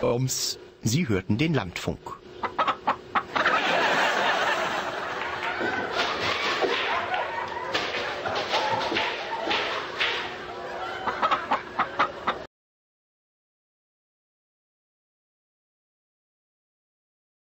Ums, Sie hörten den Landfunk.